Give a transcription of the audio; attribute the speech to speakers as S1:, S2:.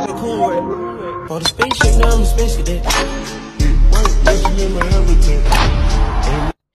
S1: that's a cool way. For the spaceship, now I'm a space cadet. Work, making in my habitat.